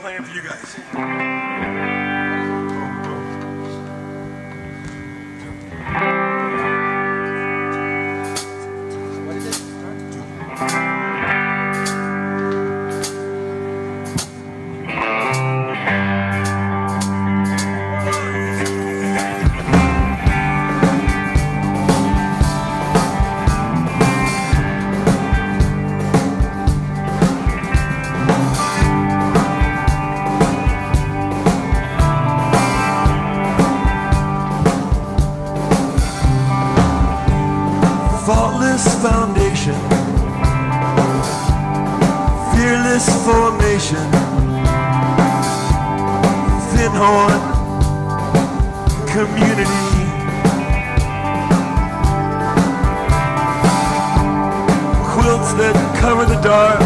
playing for you guys. Faultless foundation, fearless formation, thin horn. Community. Quilts that cover the dark,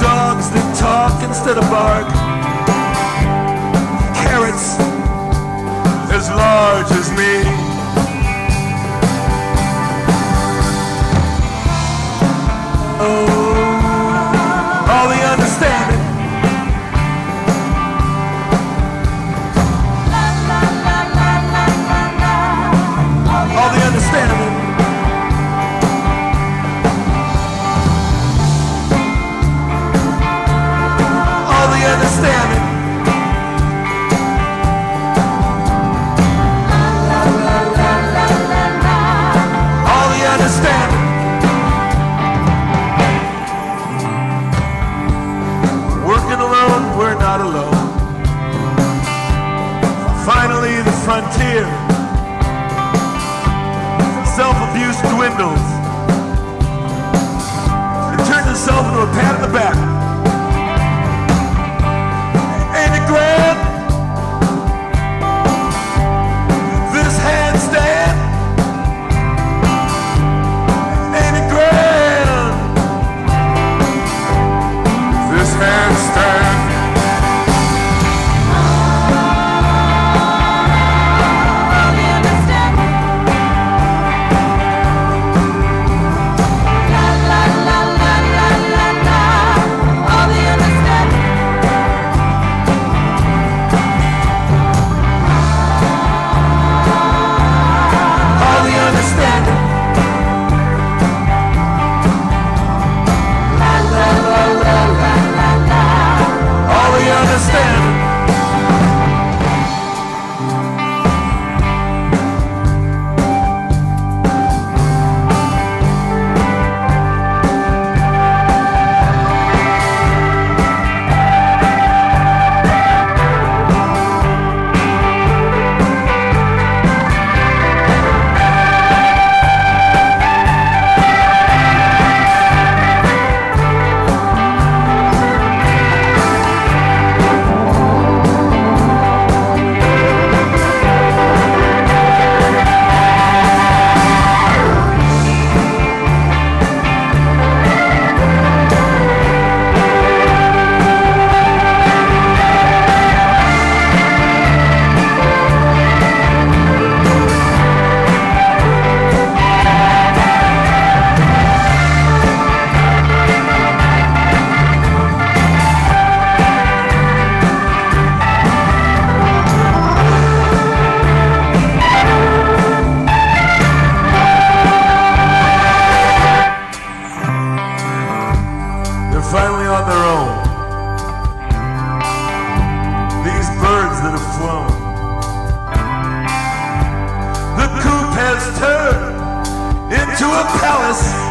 dogs that talk instead of bark, carrots as large as me. Frontier. Self-abuse dwindles. It turns itself into a pat on the back. Palace.